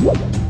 you